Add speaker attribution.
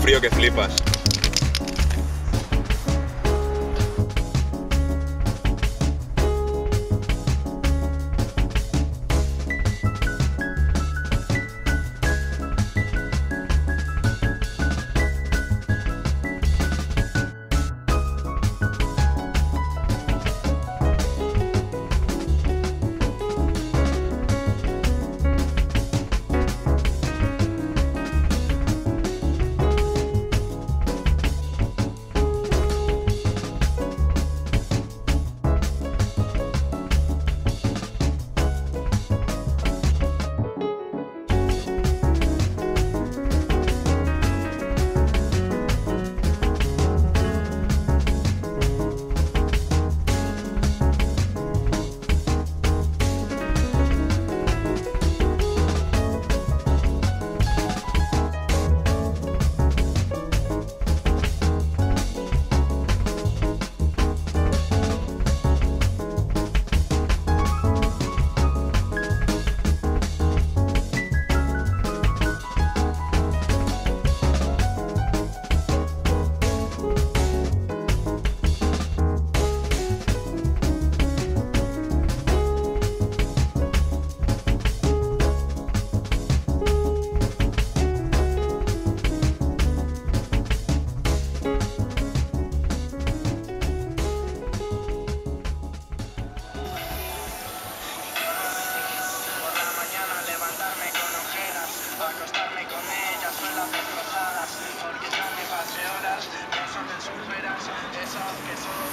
Speaker 1: frío que flipas.
Speaker 2: pesados que son.